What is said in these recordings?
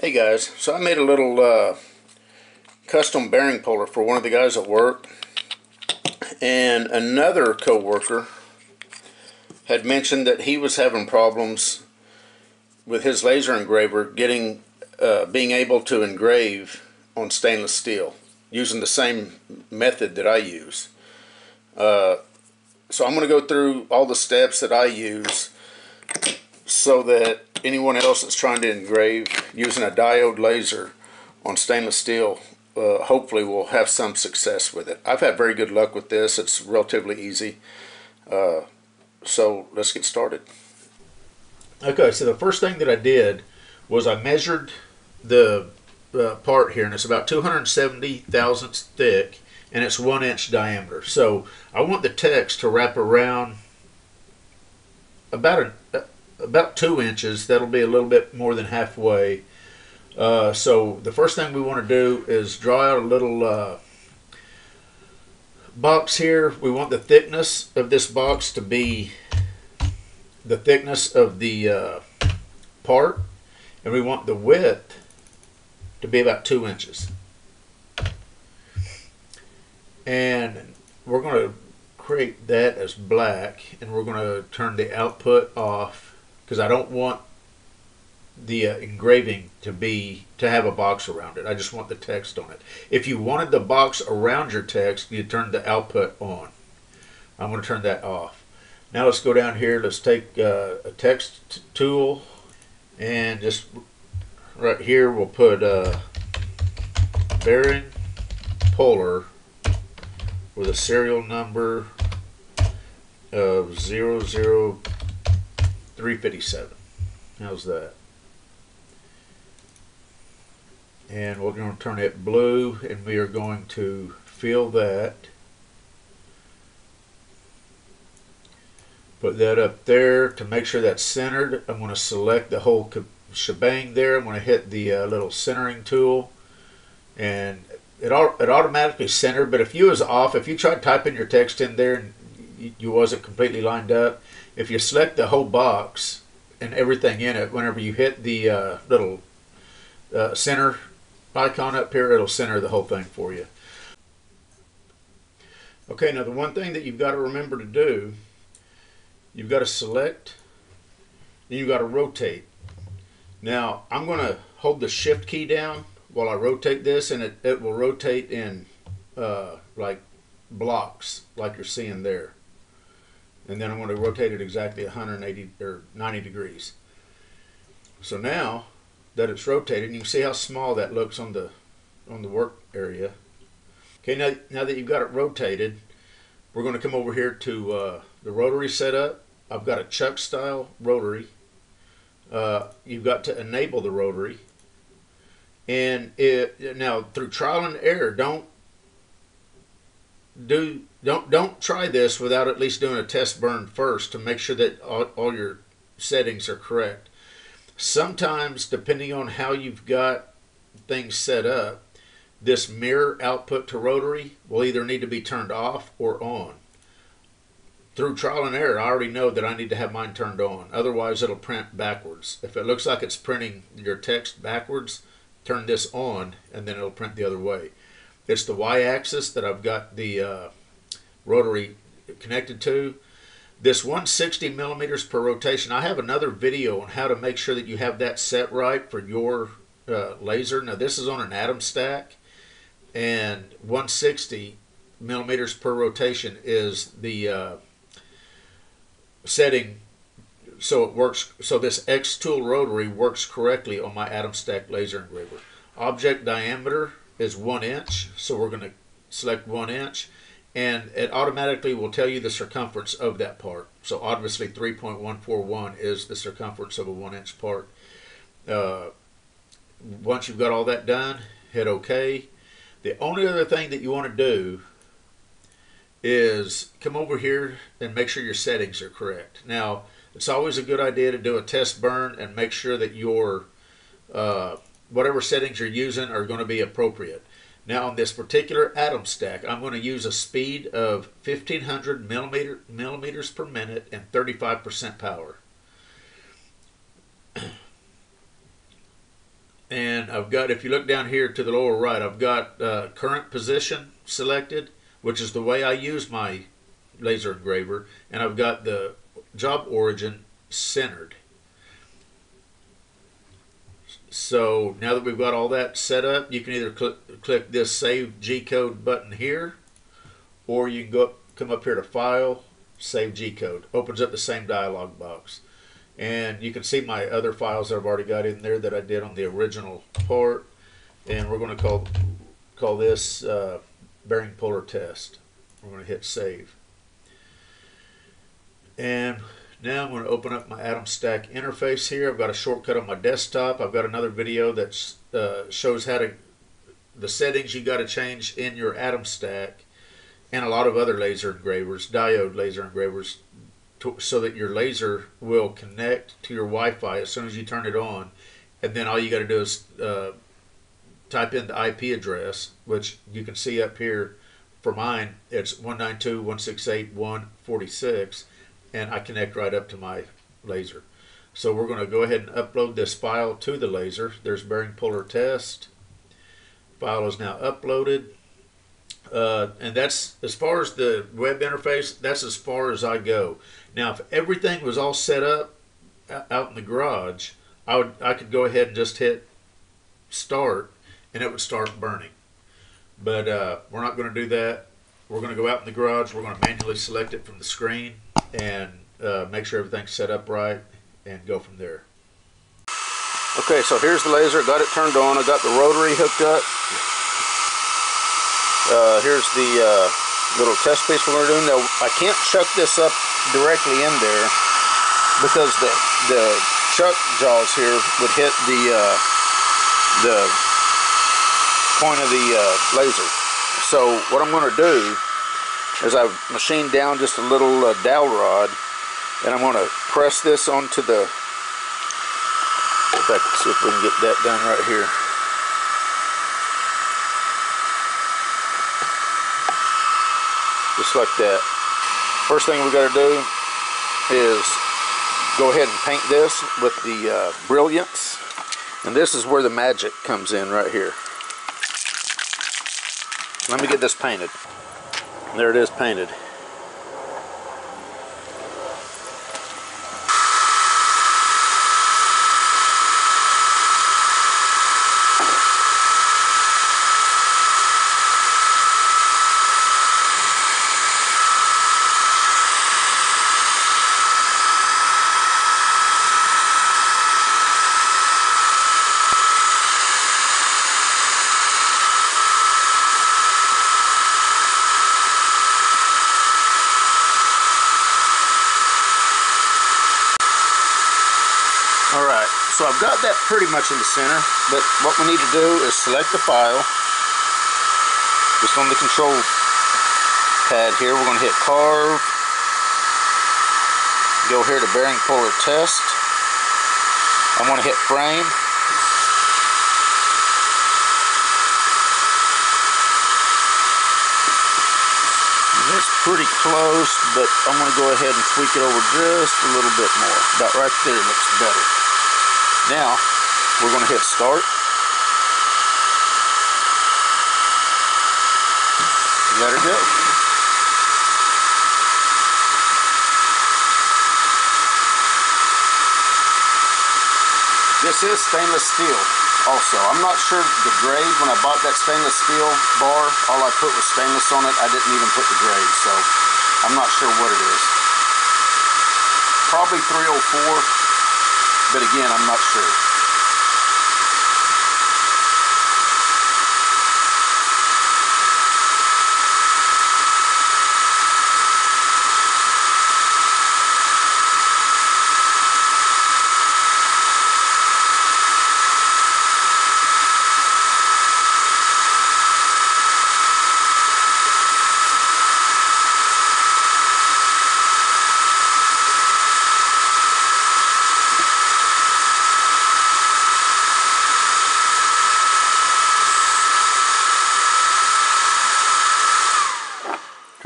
Hey guys, so I made a little uh, custom bearing puller for one of the guys at work and another co-worker had mentioned that he was having problems with his laser engraver getting uh, being able to engrave on stainless steel using the same method that I use. Uh, so I'm going to go through all the steps that I use so that anyone else that's trying to engrave using a diode laser on stainless steel uh, hopefully will have some success with it. I've had very good luck with this. It's relatively easy. Uh, so let's get started. Okay, so the first thing that I did was I measured the uh, part here, and it's about 270 thousandths thick, and it's one inch diameter. So I want the text to wrap around about a, about two inches. That'll be a little bit more than halfway. Uh, so the first thing we want to do is draw out a little uh, box here. We want the thickness of this box to be the thickness of the uh, part, and we want the width to be about two inches. And we're going to create that as black, and we're going to turn the output off because I don't want the uh, engraving to be to have a box around it. I just want the text on it. If you wanted the box around your text, you turn the output on. I'm going to turn that off. Now let's go down here. Let's take uh, a text tool and just right here we'll put a bearing puller with a serial number of 00357. How's that? And we're going to turn it blue and we are going to fill that. Put that up there to make sure that's centered. I'm going to select the whole shebang there. I'm going to hit the uh, little centering tool and it, all, it automatically centered. But if you was off, if you tried typing your text in there and you wasn't completely lined up, if you select the whole box and everything in it, whenever you hit the uh, little uh, center icon up here, it'll center the whole thing for you. Okay, now the one thing that you've got to remember to do, you've got to select, then you've got to rotate. Now, I'm going to hold the shift key down while I rotate this, and it, it will rotate in uh, like blocks, like you're seeing there. And then I'm going to rotate it exactly 180 or 90 degrees. So now, that it's rotated. You can see how small that looks on the on the work area. Okay, now, now that you've got it rotated, we're going to come over here to uh, the rotary setup. I've got a chuck style rotary. Uh, you've got to enable the rotary. And it, now through trial and error, don't do don't don't try this without at least doing a test burn first to make sure that all, all your settings are correct. Sometimes, depending on how you've got things set up, this mirror output to rotary will either need to be turned off or on. Through trial and error, I already know that I need to have mine turned on. Otherwise, it'll print backwards. If it looks like it's printing your text backwards, turn this on and then it'll print the other way. It's the y-axis that I've got the uh, rotary connected to. This 160 millimeters per rotation, I have another video on how to make sure that you have that set right for your uh, laser. Now this is on an Atom Stack and 160 millimeters per rotation is the uh, setting so it works so this Xtool rotary works correctly on my Atom Stack laser engraver. Object diameter is one inch so we're going to select one inch and it automatically will tell you the circumference of that part. So obviously 3.141 is the circumference of a one inch part. Uh, once you've got all that done, hit OK. The only other thing that you want to do is come over here and make sure your settings are correct. Now, it's always a good idea to do a test burn and make sure that your uh, whatever settings you're using are going to be appropriate. Now on this particular Atom Stack, I'm going to use a speed of 1500 millimeter, millimeters per minute and 35% power. and I've got, if you look down here to the lower right, I've got uh, current position selected, which is the way I use my laser engraver, and I've got the job origin centered. So now that we've got all that set up, you can either click, click this Save G Code button here, or you can go up, come up here to File, Save G Code. Opens up the same dialog box. And you can see my other files that I've already got in there that I did on the original part. And we're going to call call this uh, bearing puller test. We're going to hit Save. And now I'm going to open up my Atom Stack interface here. I've got a shortcut on my desktop. I've got another video that uh, shows how to the settings you got to change in your Atom Stack and a lot of other laser engravers, diode laser engravers, to, so that your laser will connect to your Wi-Fi as soon as you turn it on, and then all you got to do is uh, type in the IP address, which you can see up here. For mine, it's 192.168.146 and I connect right up to my laser. So we're going to go ahead and upload this file to the laser. There's bearing puller test. File is now uploaded. Uh, and that's as far as the web interface, that's as far as I go. Now, if everything was all set up out in the garage, I would I could go ahead and just hit start and it would start burning. But uh, we're not going to do that. We're going to go out in the garage. We're going to manually select it from the screen and uh, make sure everything's set up right and go from there. Okay, so here's the laser. Got it turned on. I got the rotary hooked up. Uh, here's the uh, little test piece we're going to do. Now, I can't chuck this up directly in there because the, the chuck jaws here would hit the, uh, the point of the uh, laser. So what I'm going to do is I've machined down just a little uh, dowel rod and I'm going to press this onto the in fact see if we can get that done right here. Just like that. First thing we got to do is go ahead and paint this with the uh, brilliance. And this is where the magic comes in right here. Let me get this painted there it is painted. So I've got that pretty much in the center, but what we need to do is select the file. Just on the control pad here, we're going to hit carve. Go here to bearing puller test. I'm going to hit frame. That's pretty close, but I'm going to go ahead and tweak it over just a little bit more. About right there looks better. Now, we're going to hit start. Let her go. This is stainless steel also. I'm not sure the grade. When I bought that stainless steel bar, all I put was stainless on it. I didn't even put the grade, so I'm not sure what it is. Probably 304 but again, I'm not sure.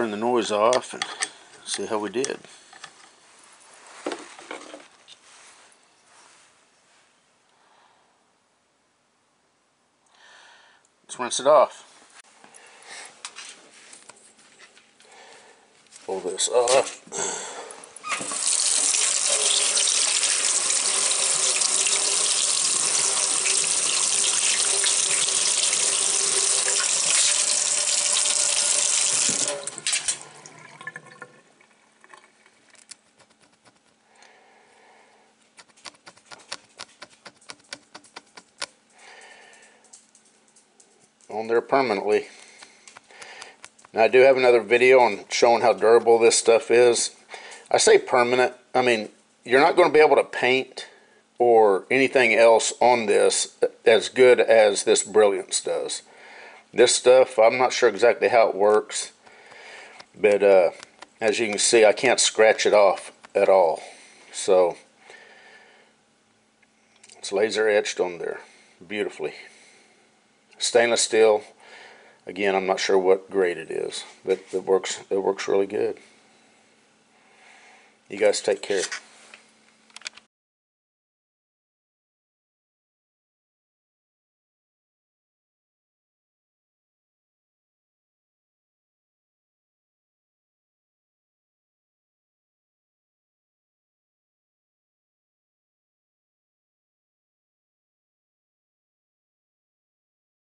Turn the noise off and see how we did. Let's rinse it off. Pull this off. on there permanently. Now I do have another video on showing how durable this stuff is. I say permanent, I mean you're not going to be able to paint or anything else on this as good as this Brilliance does. This stuff, I'm not sure exactly how it works, but uh, as you can see I can't scratch it off at all. So it's laser etched on there beautifully stainless steel again I'm not sure what grade it is but it works it works really good. You guys take care